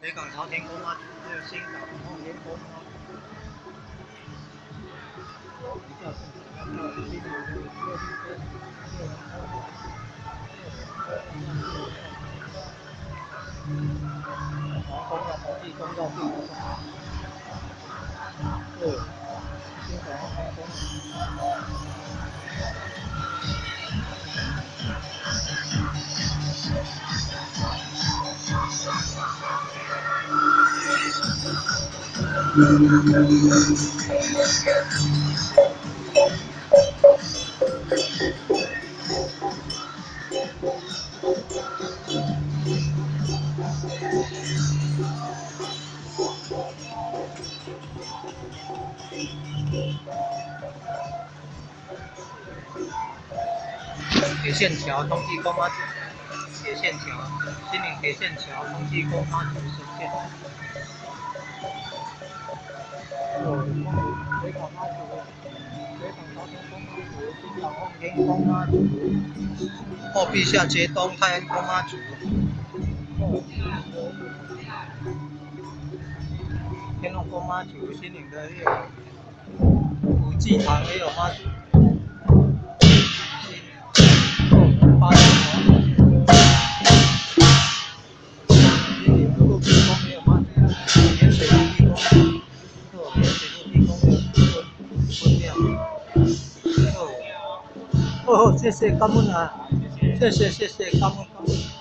北港朝天宫啊，还有新港后天宫啊。铁线桥，通济宫妈祖。铁线桥，金陵铁线桥，通济宫妈祖神线。天宫妈祖，后壁下接东太安宫妈祖。天龙宫妈祖，新岭的也有，五祭堂也有妈祖。八仙哦，谢谢，感恩啊，谢谢，谢谢，感恩，感恩。